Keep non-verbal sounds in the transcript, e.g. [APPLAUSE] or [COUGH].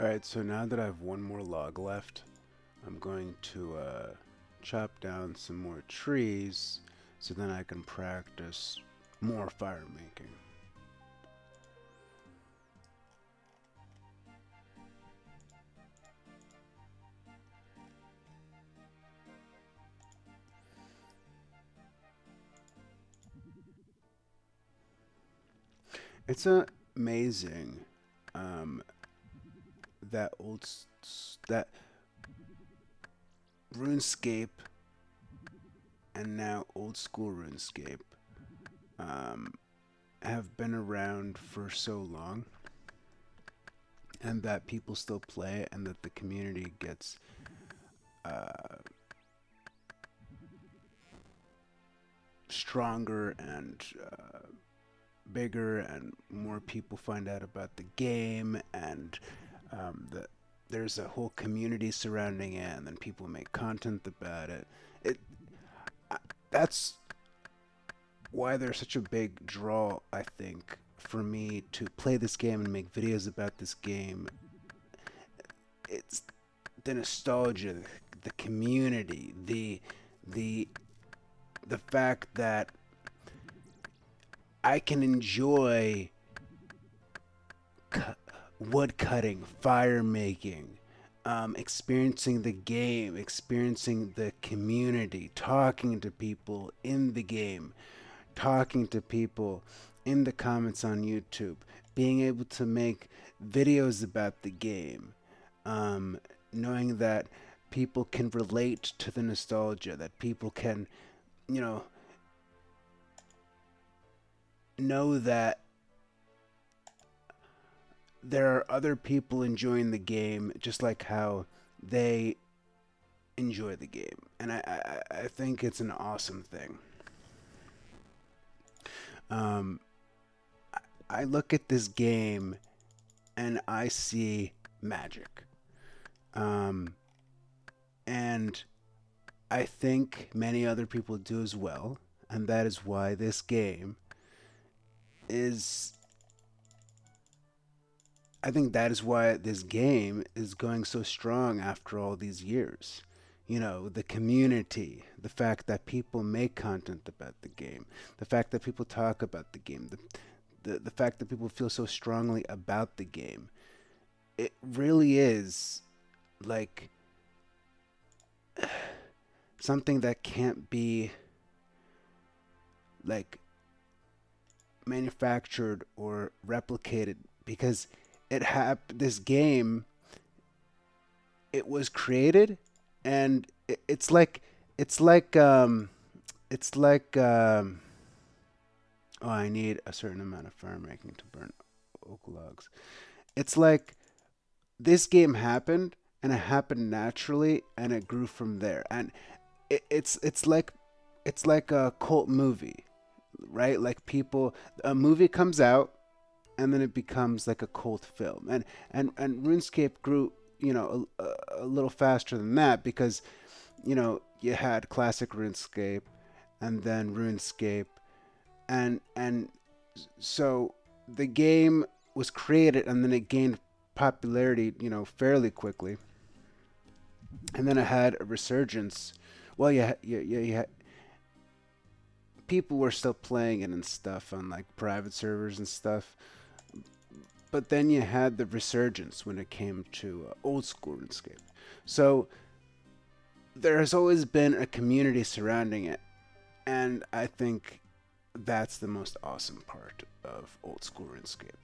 Alright, so now that I have one more log left, I'm going to uh, chop down some more trees so then I can practice more fire making. It's amazing um, that old that RuneScape and now old school RuneScape um, have been around for so long and that people still play and that the community gets uh, stronger and uh, bigger and more people find out about the game and um, the, there's a whole community surrounding it and then people make content about it. It that's why there's such a big draw I think for me to play this game and make videos about this game. It's the nostalgia the community the the the fact that I can enjoy wood cutting, fire making, um, experiencing the game, experiencing the community, talking to people in the game, talking to people in the comments on YouTube, being able to make videos about the game, um, knowing that people can relate to the nostalgia, that people can, you know, know that there are other people enjoying the game just like how they enjoy the game. And I, I, I think it's an awesome thing. Um, I look at this game and I see magic. Um, and I think many other people do as well. And that is why this game is I think that is why this game is going so strong after all these years. You know, the community, the fact that people make content about the game, the fact that people talk about the game, the, the, the fact that people feel so strongly about the game. It really is like [SIGHS] something that can't be like manufactured or replicated because it hap- this game it was created and it, it's like it's like um it's like um oh I need a certain amount of fire making to burn oak logs. It's like this game happened and it happened naturally and it grew from there and it, it's it's like it's like a cult movie right? Like people, a movie comes out, and then it becomes like a cult film, and and and RuneScape grew, you know, a, a little faster than that because, you know, you had classic RuneScape, and then RuneScape, and and so the game was created, and then it gained popularity, you know, fairly quickly, and then it had a resurgence. Well, yeah, yeah, yeah, people were still playing it and stuff on like private servers and stuff. But then you had the resurgence when it came to uh, old school RuneScape. So there has always been a community surrounding it, and I think that's the most awesome part of old school RuneScape.